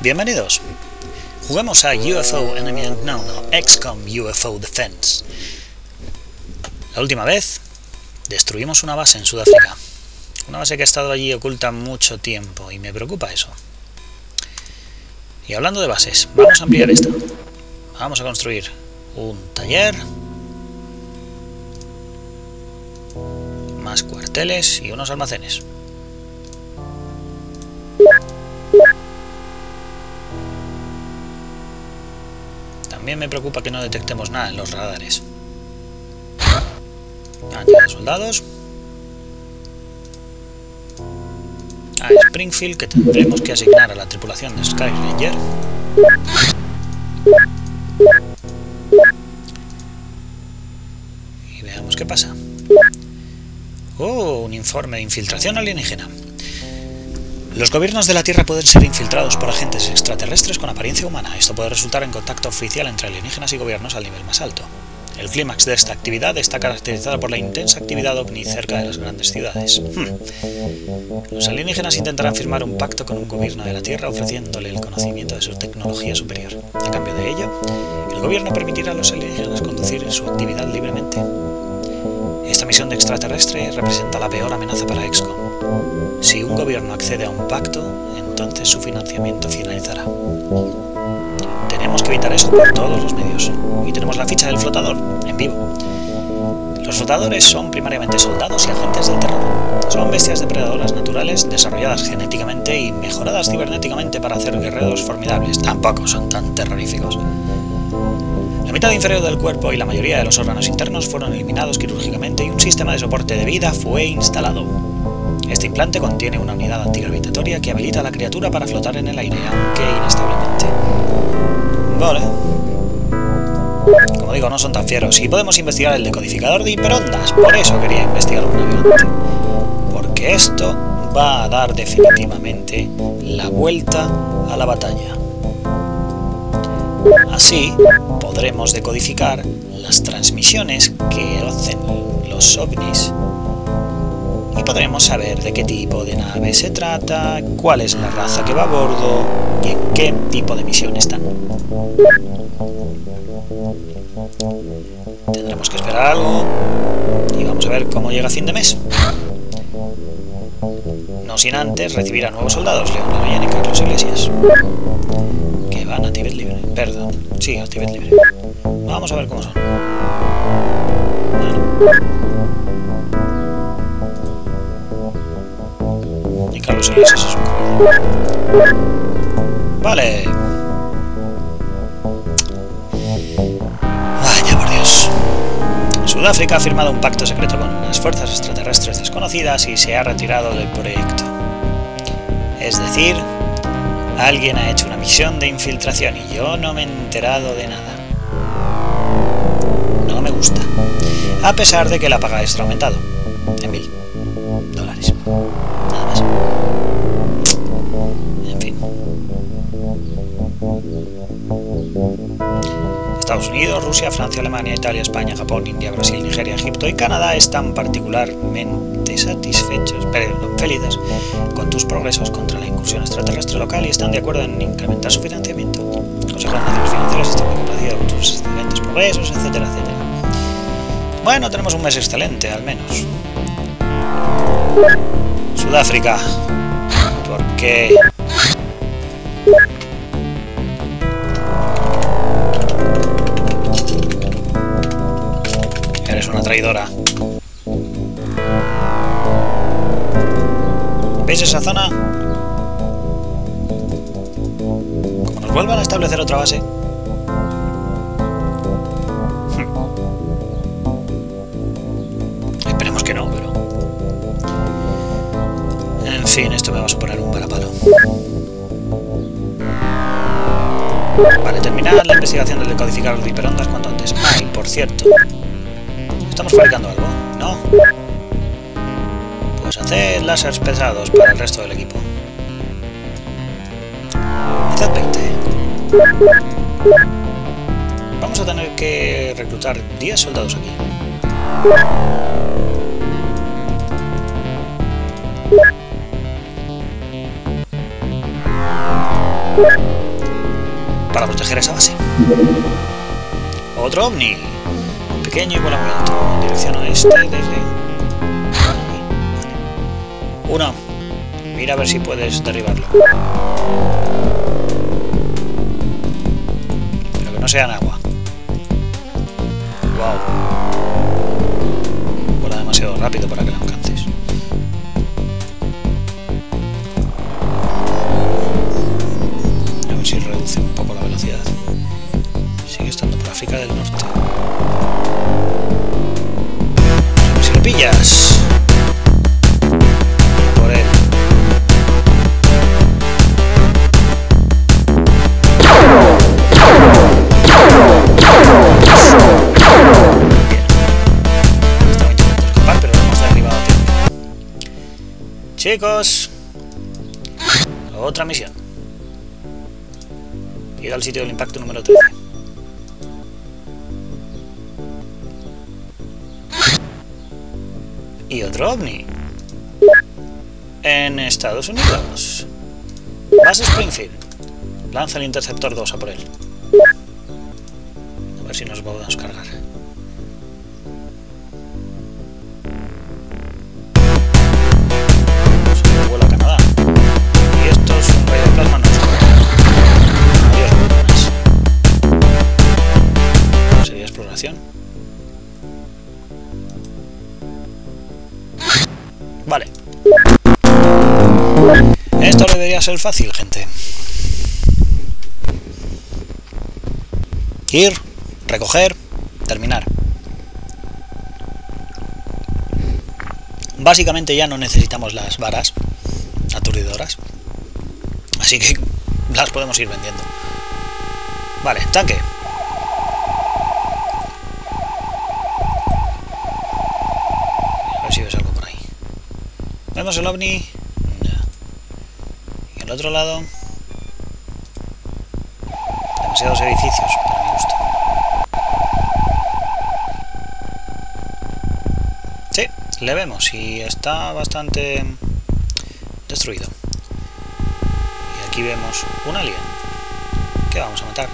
Bienvenidos. Juguemos a UFO Enemy Unknown o XCOM UFO Defense. La última vez destruimos una base en Sudáfrica. Una base que ha estado allí oculta mucho tiempo y me preocupa eso. Y hablando de bases, vamos a ampliar esta. Vamos a construir un taller, más cuarteles y unos almacenes. También me preocupa que no detectemos nada en los radares. Han llegado soldados. A Springfield, que tendremos que asignar a la tripulación de Sky Ranger. Y veamos qué pasa. Oh, un informe de infiltración alienígena. Los gobiernos de la Tierra pueden ser infiltrados por agentes extraterrestres con apariencia humana. Esto puede resultar en contacto oficial entre alienígenas y gobiernos al nivel más alto. El clímax de esta actividad está caracterizada por la intensa actividad ovni cerca de las grandes ciudades. Hmm. Los alienígenas intentarán firmar un pacto con un gobierno de la Tierra ofreciéndole el conocimiento de su tecnología superior. A cambio de ello, el gobierno permitirá a los alienígenas conducir su actividad libremente. Esta misión de extraterrestre representa la peor amenaza para EXCOM. Si un gobierno accede a un pacto, entonces su financiamiento finalizará. Tenemos que evitar eso por todos los medios. Y tenemos la ficha del flotador, en vivo. Los flotadores son primariamente soldados y agentes del terror. Son bestias depredadoras naturales desarrolladas genéticamente y mejoradas cibernéticamente para hacer guerreros formidables. Tampoco son tan terroríficos. La mitad inferior del cuerpo y la mayoría de los órganos internos fueron eliminados quirúrgicamente y un sistema de soporte de vida fue instalado. Este implante contiene una unidad antigravitatoria que habilita a la criatura para flotar en el aire, aunque inestablemente. Vale. Como digo, no son tan fieros. Y podemos investigar el decodificador de hiperondas. Por eso quería investigar un avión. Porque esto va a dar definitivamente la vuelta a la batalla. Así podremos decodificar las transmisiones que hacen los ovnis y podremos saber de qué tipo de nave se trata, cuál es la raza que va a bordo y en qué tipo de misión están. Tendremos que esperar algo y vamos a ver cómo llega fin de mes. No sin antes recibir a nuevos soldados, León y Carlos Iglesias. Perdón, sí, a Tibet Libre. Vamos a ver cómo son. Y Carlos Iglesias es un Vale. Vaya por Dios. Sudáfrica ha firmado un pacto secreto con las fuerzas extraterrestres desconocidas y se ha retirado del proyecto. Es decir, alguien ha hecho una misión de infiltración y yo no me he enterado de nada. No me gusta. A pesar de que la paga extra aumentado. En Unidos, Rusia, Francia, Alemania, Italia, España, Japón, India, Brasil, Nigeria, Egipto y Canadá están particularmente satisfechos, perdón, felices con tus progresos contra la incursión extraterrestre local y están de acuerdo en incrementar su financiamiento. De Naciones Financieras está muy complacido con tus excelentes progresos, etcétera, etcétera. Bueno, tenemos un mes excelente, al menos. Sudáfrica. ¿Por qué? ¿Veis esa zona? Como nos vuelvan a establecer otra base. Esperemos que no, pero... En fin, esto me va a suponer un varapalo. Vale, terminar la investigación del decodificador de hiperondas cuanto antes. Ah, y por cierto... ¿Estamos fabricando algo? ¿No? Pues haced láseres pesados para el resto del equipo. Haced 20. Vamos a tener que reclutar 10 soldados aquí. Para proteger esa base. Otro ovni. Pequeño y alto. En dirección oeste desde... Uno. Mira a ver si puedes derribarlo. Pero que no sea en agua. Wow. Vuela demasiado rápido para que la Chicos, otra misión. Id al sitio del impacto número 13. Y otro ovni. En Estados Unidos. Base Springfield. Lanza el interceptor 2 a por él. A ver si nos podemos cargar. Debería ser fácil, gente. Ir, recoger, terminar. Básicamente ya no necesitamos las varas aturdidoras. Así que las podemos ir vendiendo. Vale, tanque. A ver si ves algo por ahí. ¿Vemos el ovni? No. Y el otro lado... Demasiados edificios, para mi gusto. Sí, le vemos y está bastante destruido. Y aquí vemos un alien. que vamos a matar?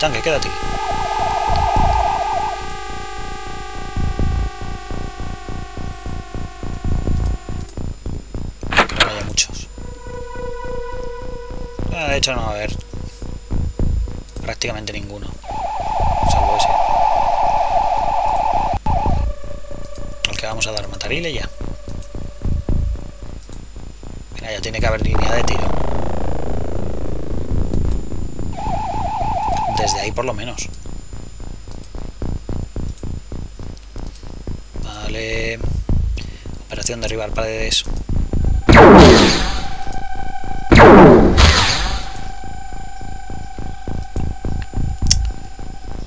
Tanque, quédate aquí. Que no haya muchos. Ah, de hecho no va a haber prácticamente ninguno. Salvo ese. Al que vamos a dar matarile ya. Por lo menos. Vale. Operación derribar paredes.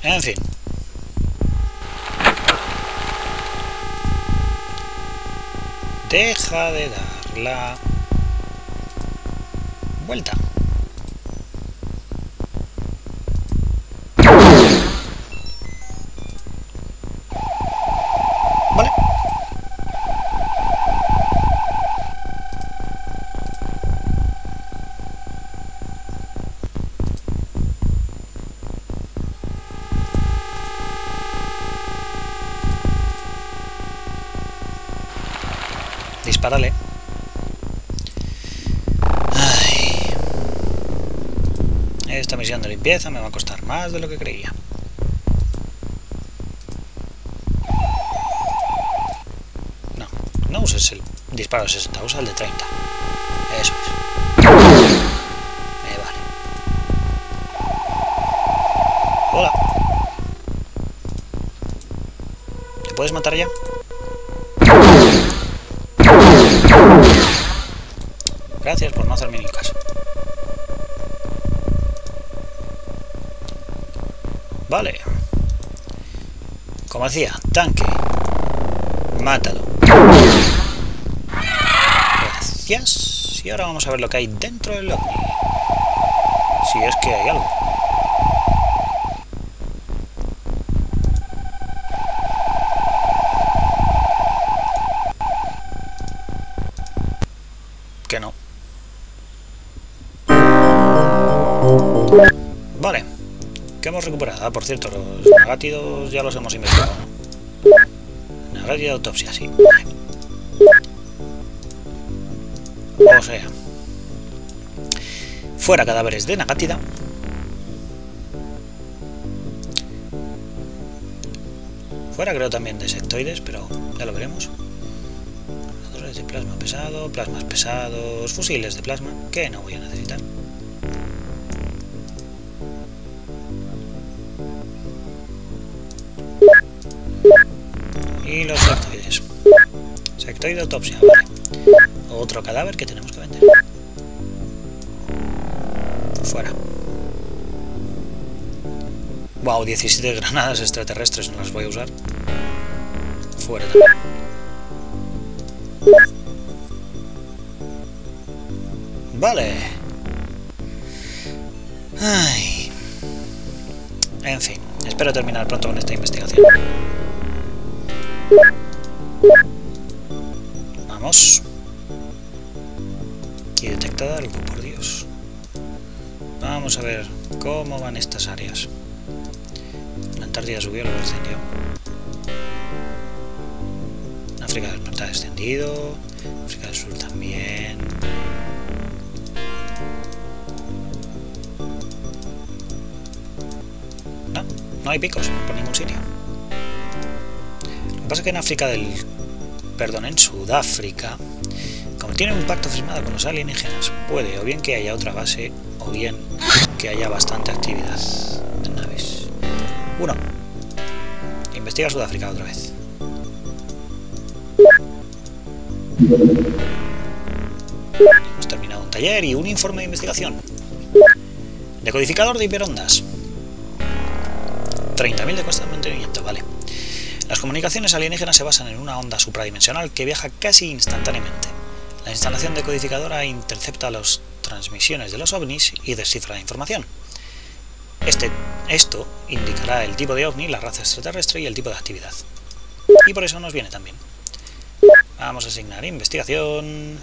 En fin. Deja de dar la vuelta. Limpieza me va a costar más de lo que creía. No, no uses el disparo de 60, usa el de 30. Eso es. Me vale. Hola. ¿Te puedes matar ya? Decía, tanque. Mátalo. Yes. Y ahora vamos a ver lo que hay dentro del ovni. Si es que hay algo. Que no. ¿Qué hemos recuperado? Ah, por cierto, los negátidos ya los hemos investigado. Negatida de autopsia, sí. O sea. Fuera cadáveres de Nagatida. Fuera creo también de sectoides, pero ya lo veremos. de plasma pesado, plasmas pesados, fusiles de plasma, que no voy a necesitar. Otro cadáver que tenemos que vender. Fuera. Wow, 17 granadas extraterrestres no las voy a usar. Fuera. Vale. Ay. En fin, espero terminar pronto con esta investigación. Vamos. Y detectado algo, por Dios. Vamos a ver cómo van estas áreas. La Antártida subió, luego descendió. África del Norte ha descendido. África del Sur también. No, no hay picos por ningún sitio. Lo que pasa es que en África del... Perdón, en Sudáfrica, como tiene un pacto firmado con los alienígenas, puede o bien que haya otra base o bien que haya bastante actividad de naves. Uno. Investiga Sudáfrica otra vez. Hemos terminado un taller y un informe de investigación. Decodificador de hiperondas. 30.000 de costa de mantenimiento, vale. Comunicaciones alienígenas se basan en una onda supradimensional que viaja casi instantáneamente. La instalación decodificadora intercepta las transmisiones de los ovnis y descifra la información. Este, esto indicará el tipo de ovni, la raza extraterrestre y el tipo de actividad. Y por eso nos viene también. Vamos a asignar investigación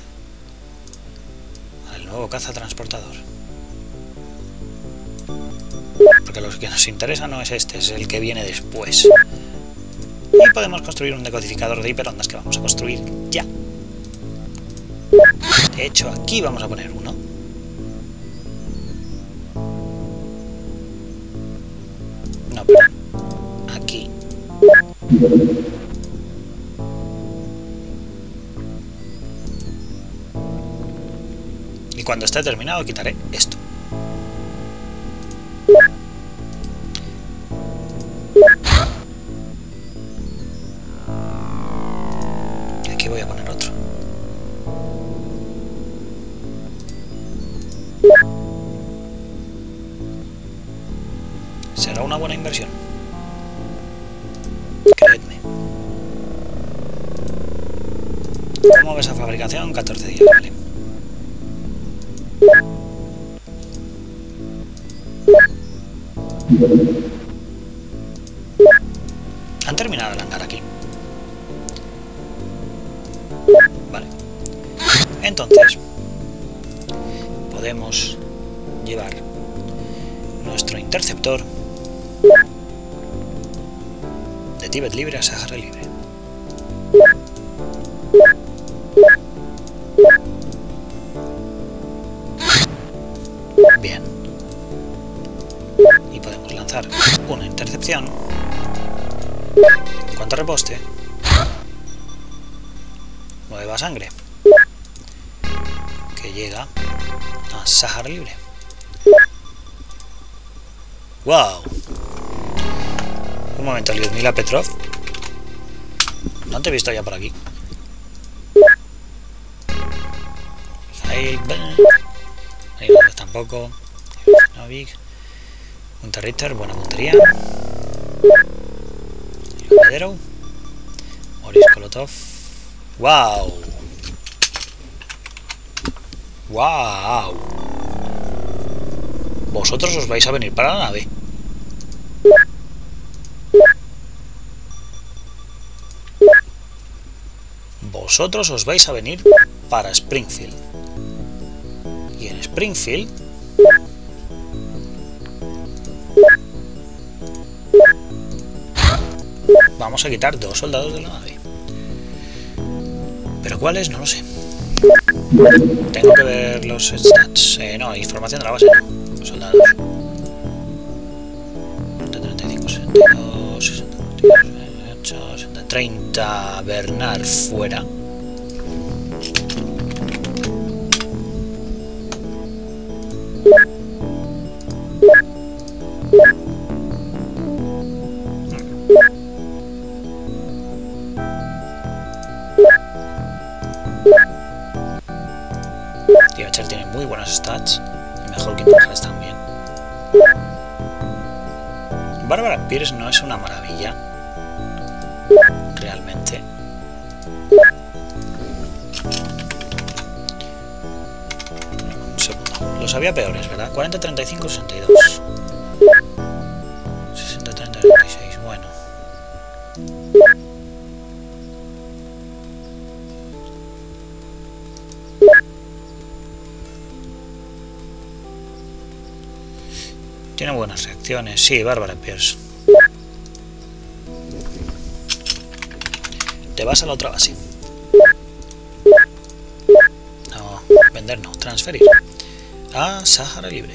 al nuevo caza transportador. Porque lo que nos interesa no es este, es el que viene después. Y podemos construir un decodificador de hiperondas que vamos a construir ya. De hecho, aquí vamos a poner uno. No, aquí. Y cuando esté terminado quitaré esto. Bien. Y podemos lanzar una intercepción. En cuanto reposte, nueva sangre que llega a Sahara libre. ¡Wow! Un momento, Lyudmila Petrov. No te he visto ya por aquí. Ahí tampoco. Novik. Buena puntería. Medero. Moris Kolotov. ¡Wow! ¡Wow! Vosotros os vais a venir para la nave. Vosotros os vais a venir para Springfield. Springfield vamos a quitar dos soldados de la nave. Pero cuáles no lo sé. Tengo que ver los stats. Eh, no, información de la base no. Soldados. 35, 62, 68, 60, 30. Bernard fuera. Yeah. 40, 35, 62. 60, 30, 36. Bueno. Tiene buenas reacciones. Sí, Bárbara Pierce. Te vas a la otra base. No, vender no, transferir. A Sahara Libre.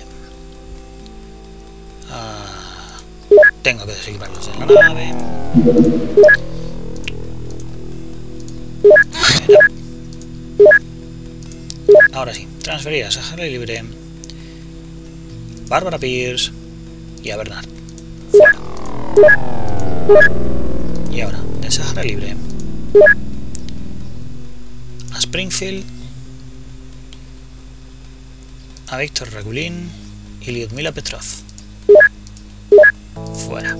Ah, tengo que desequiparlos en la nave. Ahora sí, transferir a Sahara Libre. Bárbara Pierce y a Bernard. Y ahora, de Sahara Libre a Springfield, a Víctor Regulín y Lyudmila Petrov. Fuera.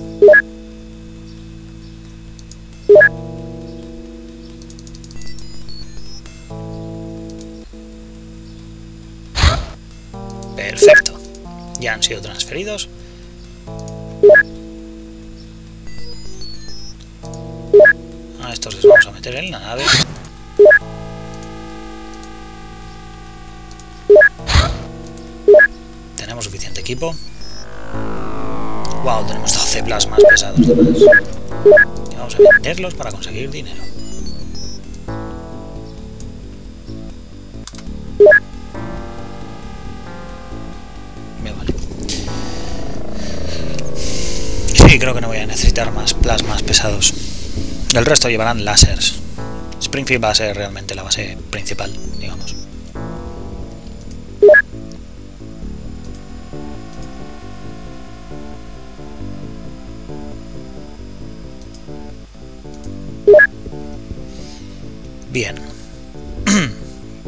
Perfecto. Ya han sido transferidos. A estos les vamos a meter en la nave. Equipo. Wow, tenemos 12 plasmas pesados vamos a venderlos para conseguir dinero. Me vale. Sí, creo que no voy a necesitar más plasmas pesados. El resto llevarán láseres. Springfield va a ser realmente la base principal, digamos.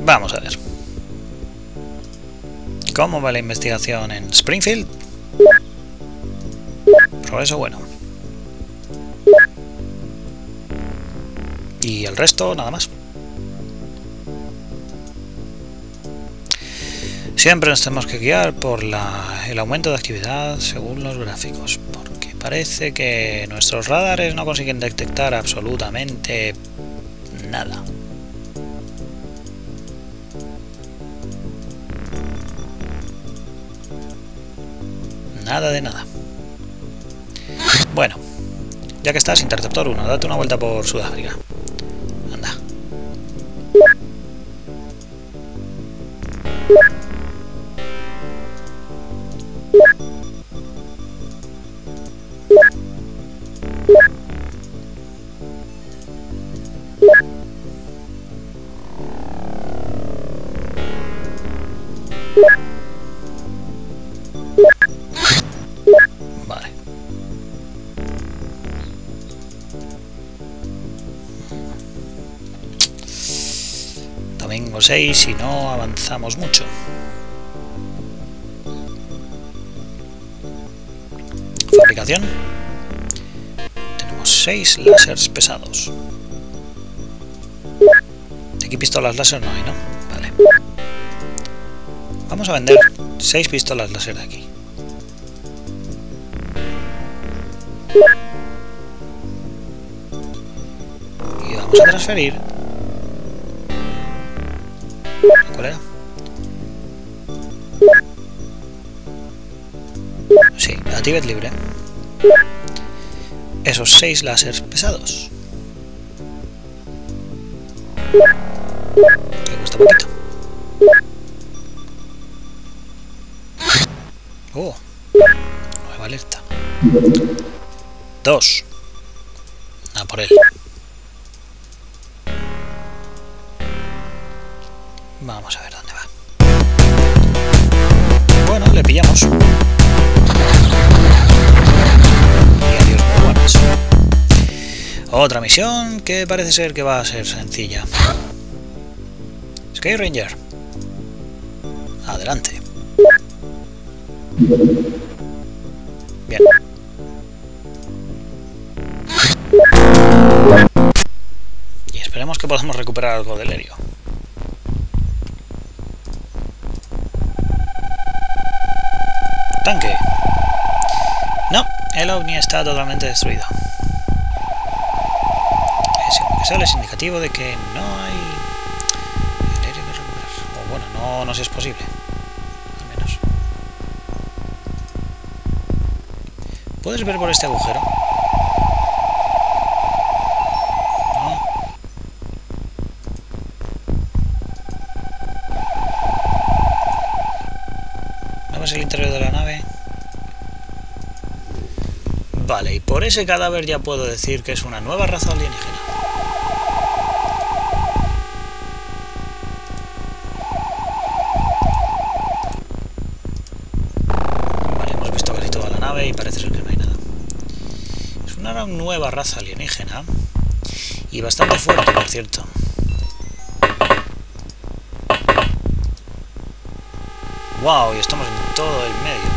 Vamos a ver. ¿Cómo va la investigación en Springfield? Progreso bueno. Y el resto, nada más. Siempre nos tenemos que guiar por el aumento de actividad según los gráficos, porque parece que nuestros radares no consiguen detectar absolutamente nada. Nada de nada. Bueno, ya que estás, Interceptor 1, date una vuelta por Sudáfrica. 6 y no avanzamos mucho. Fabricación. Tenemos 6 láseres pesados. Aquí pistolas láser no hay, ¿no? Vale. Vamos a vender 6 pistolas láser de aquí. Y vamos a transferir. Tibet libre. Esos 6 láseres pesados. Que cuesta poquito. Oh, nueva alerta. Dos. Que parece ser que va a ser sencilla. Sky Ranger. Adelante. Bien. Y esperemos que podamos recuperar algo del helio. Tanque. No, el ovni está totalmente destruido. Sale es indicativo de que no hay. O bueno, no nos es posible. Al menos. ¿Puedes ver por este agujero? No. ¿No ves el interior de la nave? Vale, y por ese cadáver ya puedo decir que es una nueva raza alienígena. Nueva raza alienígena y bastante fuerte, por cierto. Wow, y estamos en todo el medio.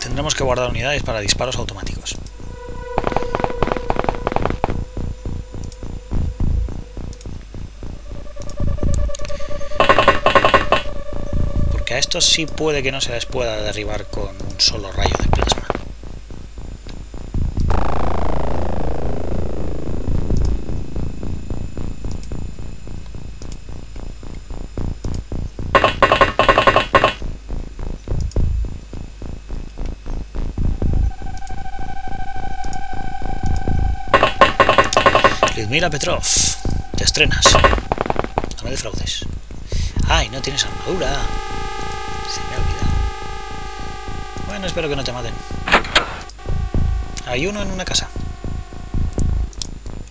Tendremos que guardar unidades para disparos automáticos. Estos sí puede que no se les pueda derribar con un solo rayo de plasma. Ludmila Petrov, te estrenas. No me defraudes. ¡Ay, no tienes armadura! Espero que no te maten. Hay uno en una casa.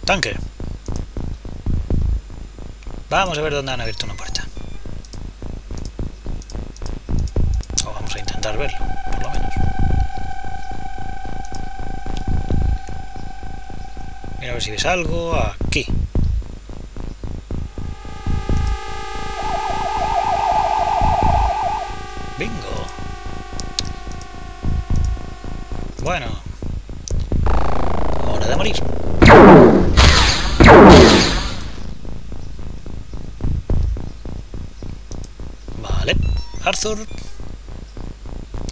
Tanque. Vamos a ver dónde han abierto una puerta. O vamos a intentar verlo, por lo menos. Mira a ver si ves algo aquí. Arthur.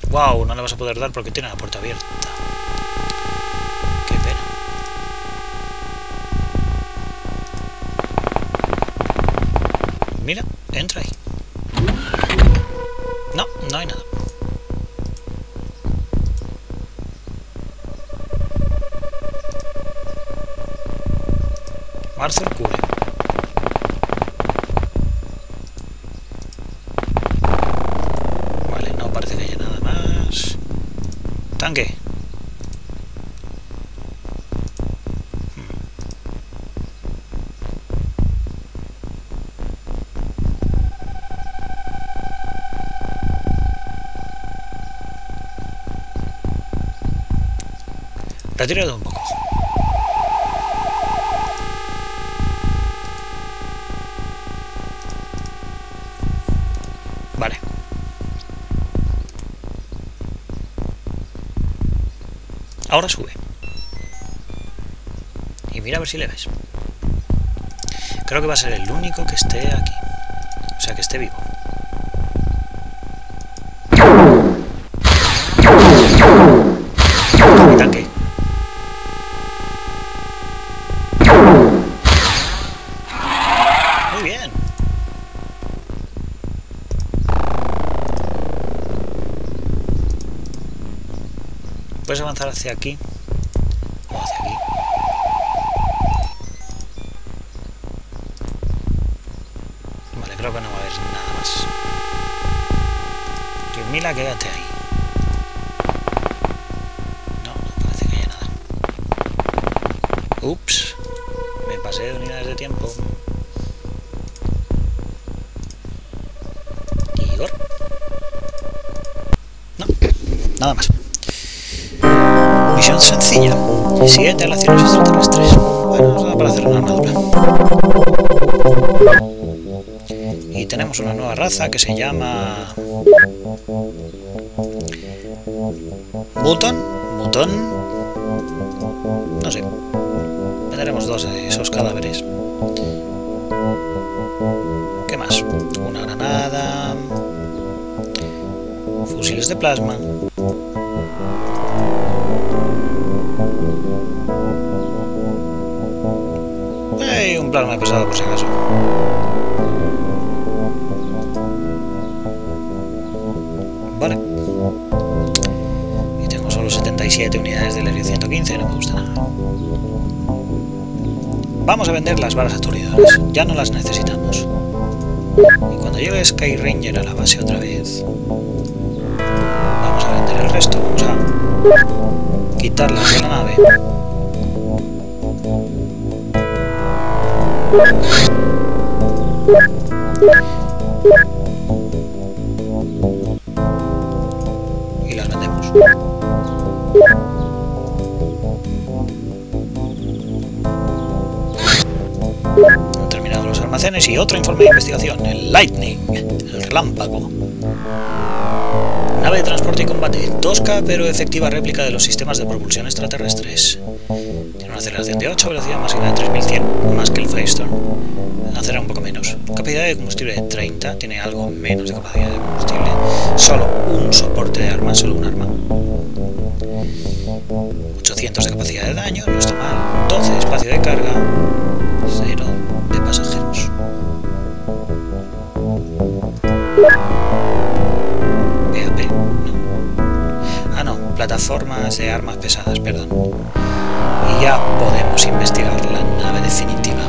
Wow, no le vas a poder dar porque tiene la puerta abierta. Qué pena. Mira, entra ahí. No, no hay nada. Arthur cubre. Vale, no parece que haya nada más. Tanque. Retírate un poco. Vale. Ahora sube. Y mira a ver si le ves. Creo que va a ser el único que esté aquí. O sea, que esté vivo. Hacia aquí. O hacia aquí. Vale, creo que no va a haber nada más. Mila, quédate ahí. No, no parece que haya nada. Ups. Me pasé de unidades de tiempo. Igor. No, nada más. Siguiente relaciones extraterrestres. Bueno, nos da para hacer una armadura. Y tenemos una nueva raza que se llama... Muton. Muton. No sé. Tendremos dos de esos cadáveres. ¿Qué más? Una granada. Fusiles de plasma. Por si acaso. Vale. Y tengo solo 77 unidades del Helio 115, no me gusta nada. Vamos a vender las balas aturdidoras, ya no las necesitamos. Y cuando llegue Sky Ranger a la base otra vez, vamos a vender el resto, vamos a quitarlas de la nave. Y las vendemos. Han terminado los almacenes y otro informe de investigación, el Lightning, el relámpago. Nave de transporte y combate, tosca pero efectiva réplica de los sistemas de propulsión extraterrestres. Una aceleración de 8, velocidad máxima de 3100, más que el Firestorm. Acelera un poco menos. Capacidad de combustible de 30, tiene algo menos de capacidad de combustible. Solo un soporte de arma, solo un arma. 800 de capacidad de daño, no está mal. 12 de espacio de carga, Plataformas de armas pesadas, perdón. Y ya podemos investigar la nave definitiva.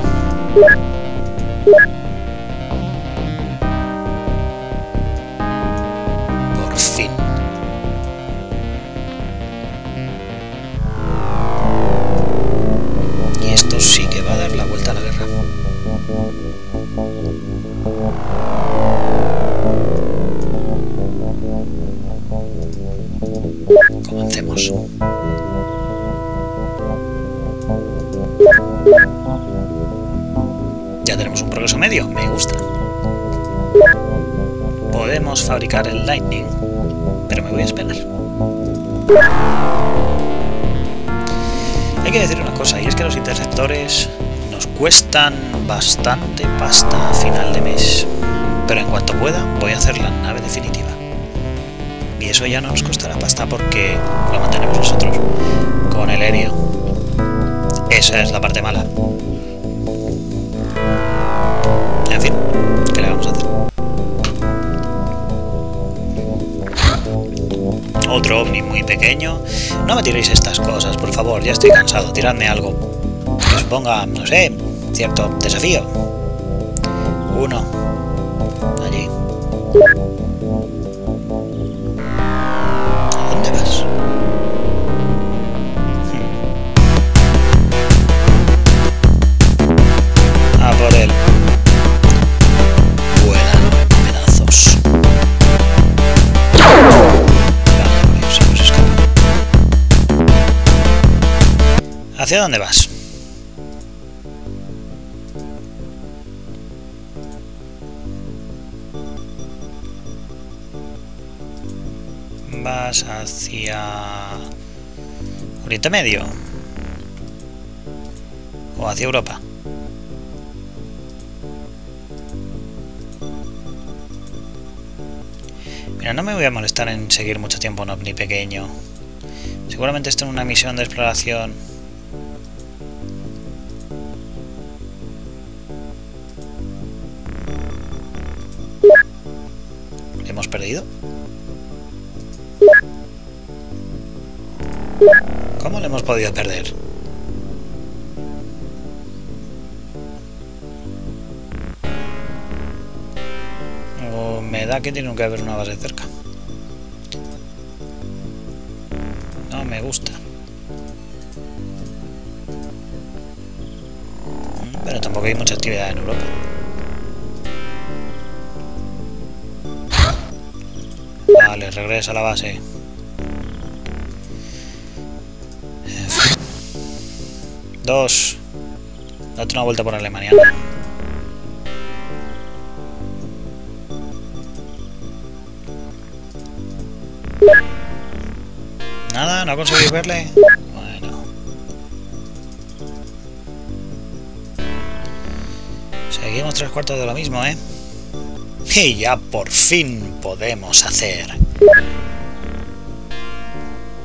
Me gusta. Podemos fabricar el Lightning, pero me voy a esperar. Hay que decir una cosa, y es que los interceptores nos cuestan bastante pasta a final de mes. Pero en cuanto pueda, voy a hacer la nave definitiva. Y eso ya no nos costará pasta porque lo mantenemos nosotros, con el aéreo. Esa es la parte mala. Hacer? Otro ovni muy pequeño. No me tiréis estas cosas, por favor, ya estoy cansado. Tiradme algo que suponga, no sé, cierto desafío. Uno. Allí. ¿Hacia dónde vas? Vas hacia... Oriente Medio. O hacia Europa. Mira, no me voy a molestar en seguir mucho tiempo un ovni pequeño. Seguramente esto en una misión de exploración podido perder? O me da que tiene que haber una base cerca. No me gusta. Pero tampoco hay mucha actividad en Europa. Vale, regresa a la base. Dos. Date una vuelta por Alemania. Nada, no conseguí verle. Bueno. Seguimos tres cuartos de lo mismo, ¿eh? Y ya por fin podemos hacer.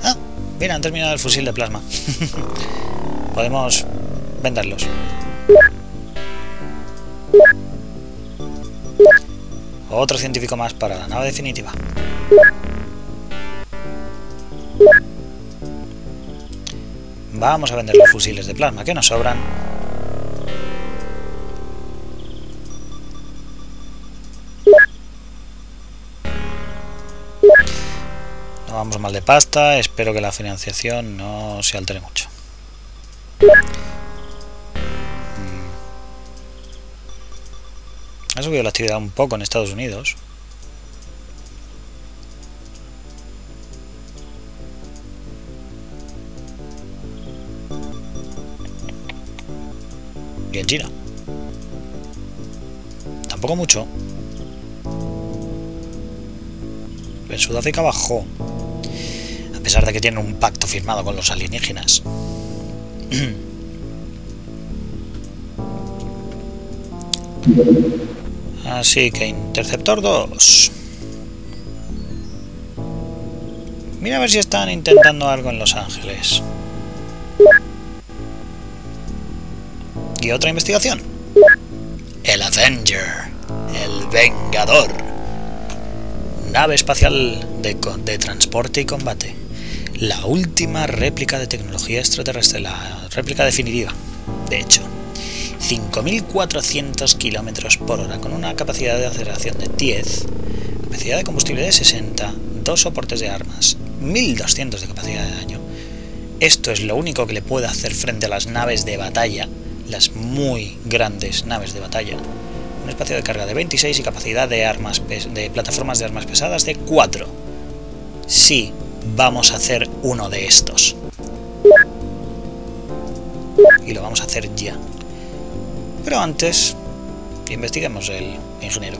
Ah, mira, han terminado el fusil de plasma. podemos venderlos. Otro científico más para la nave definitiva. Vamos a vender los fusiles de plasma que nos sobran. No vamos mal de pasta, espero que la financiación no se altere mucho. Ha subido la actividad un poco en Estados Unidos. Y en China. Tampoco mucho. En Sudáfrica bajó. A pesar de que tienen un pacto firmado con los alienígenas. Así que Interceptor 2. Mira a ver si están intentando algo en Los Ángeles. Y otra investigación. El Avenger. El Vengador. Nave espacial de, de transporte y combate. La última réplica de tecnología extraterrestre. La réplica definitiva. De hecho. 5.400 km por hora con una capacidad de aceleración de 10, capacidad de combustible de 60, dos soportes de armas, 1.200 de capacidad de daño. Esto es lo único que le puede hacer frente a las naves de batalla, las muy grandes naves de batalla. Un espacio de carga de 26 y capacidad de armas de plataformas de armas pesadas de 4. Sí, vamos a hacer uno de estos. Y lo vamos a hacer ya. Pero antes, investiguemos el ingeniero.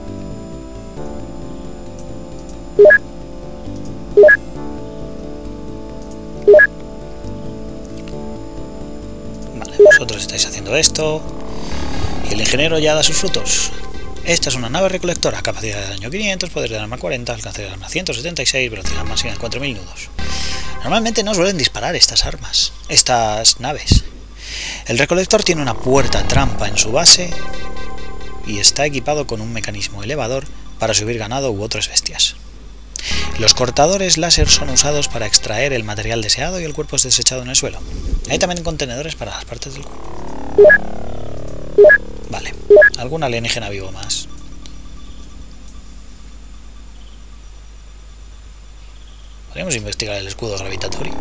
Vale, vosotros estáis haciendo esto. Y el ingeniero ya da sus frutos. Esta es una nave recolectora, capacidad de daño 500, poder de arma 40, alcance de arma 176, velocidad máxima de 4000 nudos. Normalmente no suelen disparar estas armas, estas naves. El recolector tiene una puerta trampa en su base y está equipado con un mecanismo elevador para subir ganado u otras bestias. Los cortadores láser son usados para extraer el material deseado y el cuerpo es desechado en el suelo. Hay también contenedores para las partes del cuerpo. Vale, algún alienígena vivo más. Podríamos investigar el escudo gravitatorio.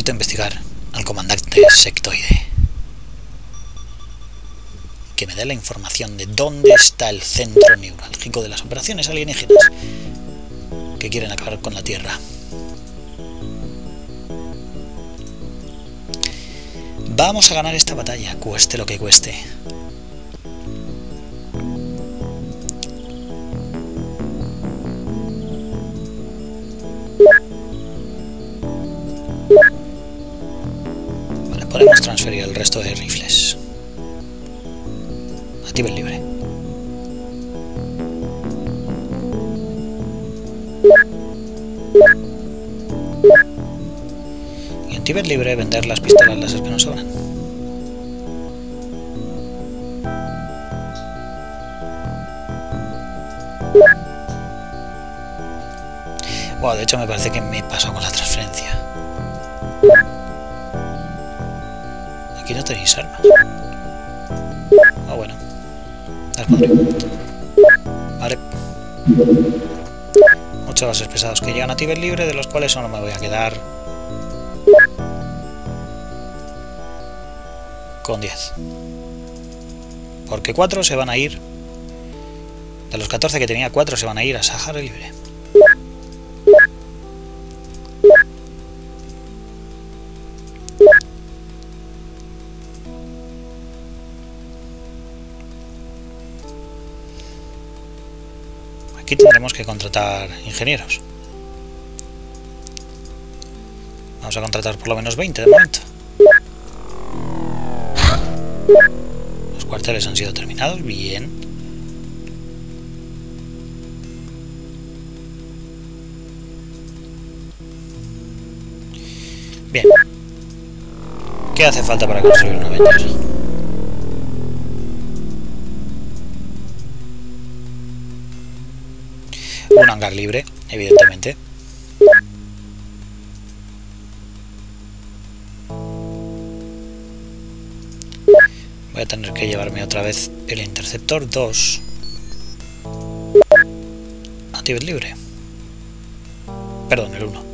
Necesito investigar al comandante sectoide. Que me dé la información de dónde está el centro neurálgico de las operaciones alienígenas que quieren acabar con la Tierra. Vamos a ganar esta batalla, cueste lo que cueste. Tíbet libre vender las pistolas láser que nos sobran. Wow, de hecho me parece que me pasó con la transferencia. Aquí no tenéis armas. Ah, bueno. Vale. Muchos gases pesados que llegan a Tibet libre, de los cuales solo me voy a quedar con 10. Porque 4 se van a ir... De los 14 que tenía, 4 se van a ir a Sahara libre. Aquí tendremos que contratar ingenieros. Vamos a contratar por lo menos 20 de momento. Los cuarteles han sido terminados, bien. Bien. ¿Qué hace falta para construir una Avengers? Un hangar libre, evidentemente. Tener que llevarme otra vez el Interceptor 2 a Tibet libre. Perdón, el 1.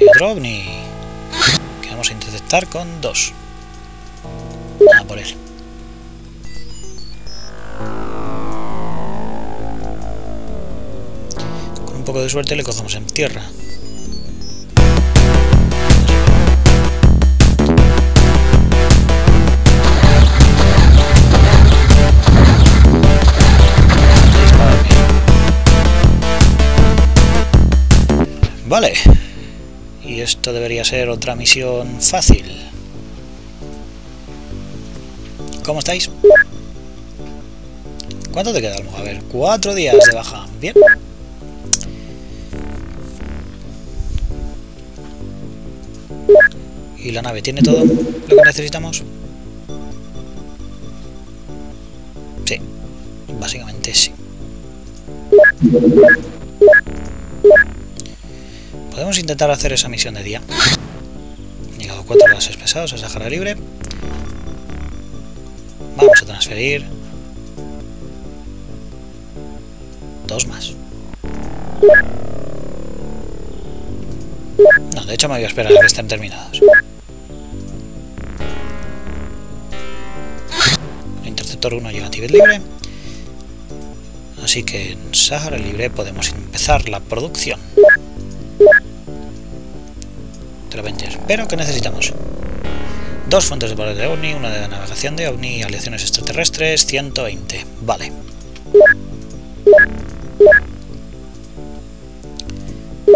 Y otro ovni que vamos a interceptar con 2. Nada por él. Poco de suerte le cogemos en tierra. Vale. Y esto debería ser otra misión fácil. ¿Cómo estáis? ¿Cuánto te queda, A ver, cuatro días de baja. Bien. ¿Y la nave tiene todo lo que necesitamos? Sí, básicamente sí. Podemos intentar hacer esa misión de día. llegado cuatro gases pesados a Sahara Libre. Vamos a transferir dos más. No, de hecho me voy a esperar a que estén terminados. El Interceptor 1 llega a libre. Así que en Sahara libre podemos empezar la producción. Pero ¿qué necesitamos? Dos fuentes de poder de OVNI, una de navegación de OVNI, aleaciones extraterrestres, 120. Vale.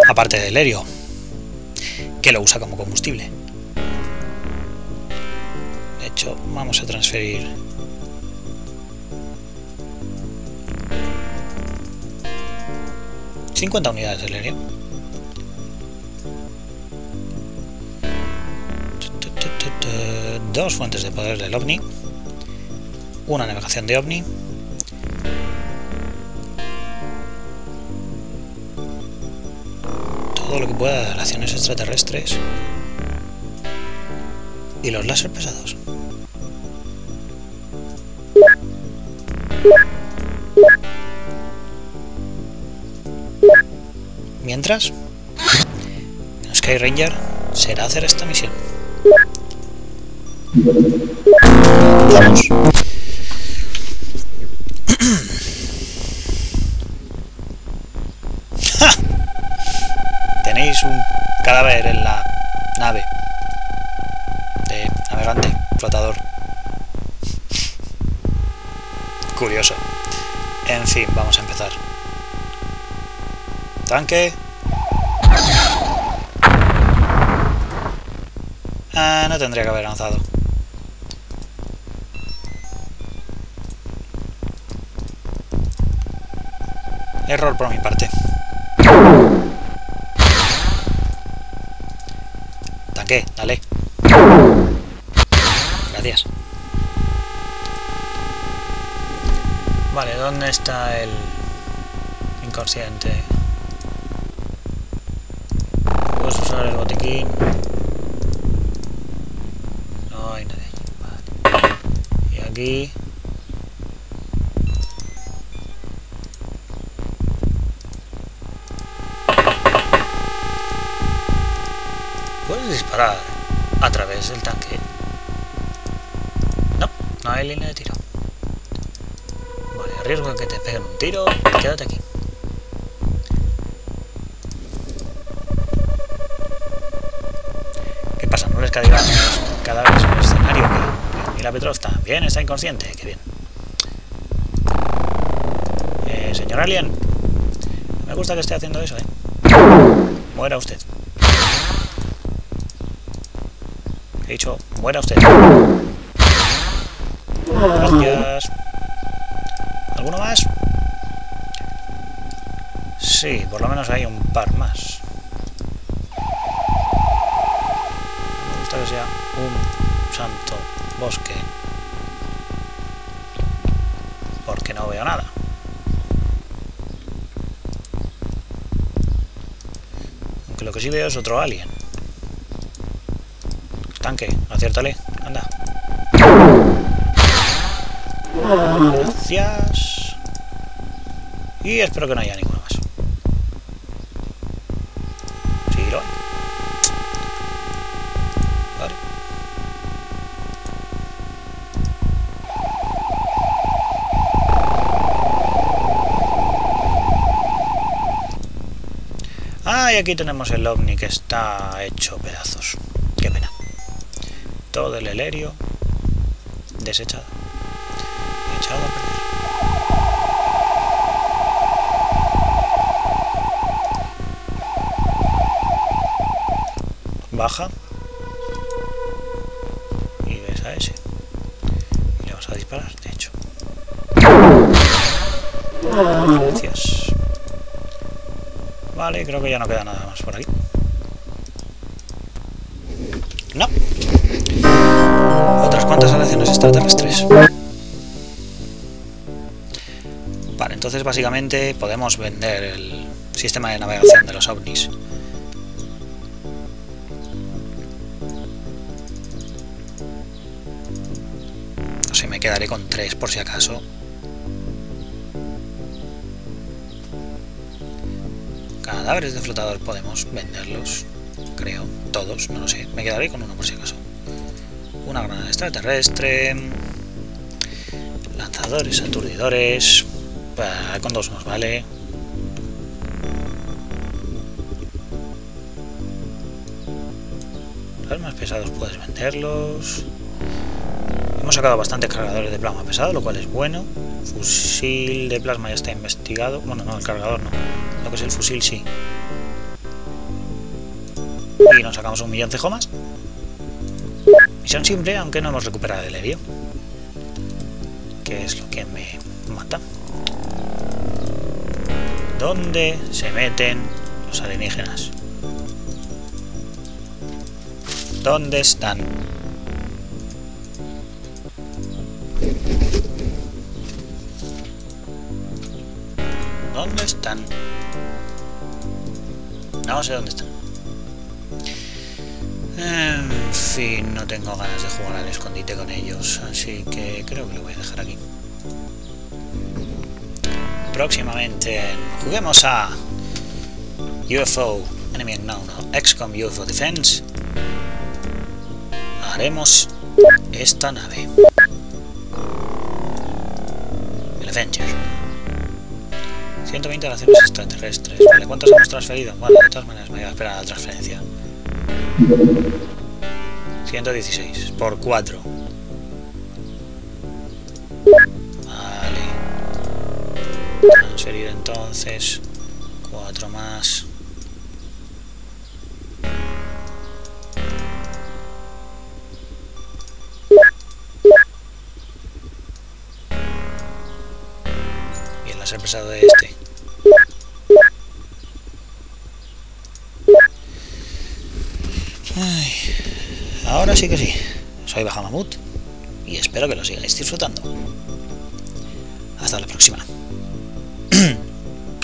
Aparte del helio, que lo usa como combustible. De hecho, vamos a transferir ...50 unidades de helio. Dos fuentes de poder del OVNI. Una navegación de OVNI. todo lo que pueda de relaciones extraterrestres y los láser pesados. Mientras, Sky Ranger será hacer esta misión. Vamos. un cadáver en la nave de navegante, flotador. Curioso. En fin, vamos a empezar. Tanque. No tendría que haber avanzado. Error por mi parte. Tanque, dale. Gracias. Vale, ¿dónde está el inconsciente? Puedes usar el botiquín. No hay nadie. Vale. Y Puedes disparar a través del tanque. No, no hay línea de tiro. Vale, a riesgo de que te peguen un tiro, quédate aquí. ¿Qué pasa? ¿No les caerán los cadáveres? ¿Y la Petrov también está inconsciente? Qué bien. Eh, señor Alien. Me gusta que esté haciendo eso, ¿eh? Muera usted. He dicho, muera usted. Gracias. ¿Alguno más? Sí, por lo menos hay un par más. Me gusta que sea un santo bosque. Porque no veo nada. Aunque lo que sí veo es otro alien. Tanque, aciértale, anda. Gracias. Y espero que no haya ninguno aquí tenemos el ovni que está hecho pedazos. Qué pena. Todo el helerio desechado. Echado a perder. Baja. Y ves a ese. Y le vas a disparar, de hecho. Gracias. Vale, creo que ya no queda nada más por aquí. No. Otras cuantas aleaciones extraterrestres. Vale, entonces básicamente podemos vender el sistema de navegación de los ovnis. No sé, me quedaré con tres por si acaso. Cadáveres de flotador podemos venderlos, creo, todos, no lo sé. Me quedaré con uno por si acaso. Una granada extraterrestre. Lanzadores, aturdidores. Con dos nos vale. Los más pesados puedes venderlos. Hemos sacado bastantes cargadores de plasma pesado, lo cual es bueno. Fusil de plasma ya está investigado. Bueno, no, el cargador no. Que es el fusil sí. Y nos sacamos un millón de más. Misión simple, aunque no hemos recuperado el helio. Que es lo que me mata. ¿Dónde se meten los alienígenas? ¿Dónde están? No sé dónde están. En fin, no tengo ganas de jugar al escondite con ellos, así que creo que lo voy a dejar aquí. Próximamente juguemos a UFO Enemy Unknown o XCOM UFO Defense. Haremos esta nave. El Avenger. 120 relaciones extraterrestres. Vale, ¿cuántos hemos transferido? Bueno, de todas maneras me voy a esperar a la transferencia. 116 por 4. Vale. Transferir entonces 4 más. Bien, las he pesado de este. Ahora sí que sí. Soy Bahamamut y espero que lo sigáis disfrutando. Hasta la próxima.